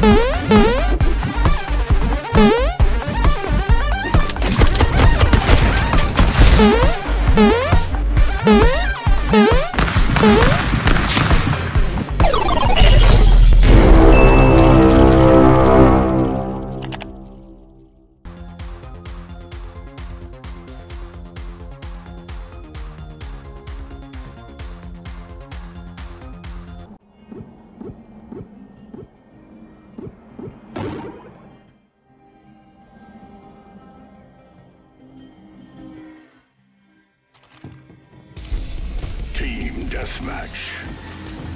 Team match.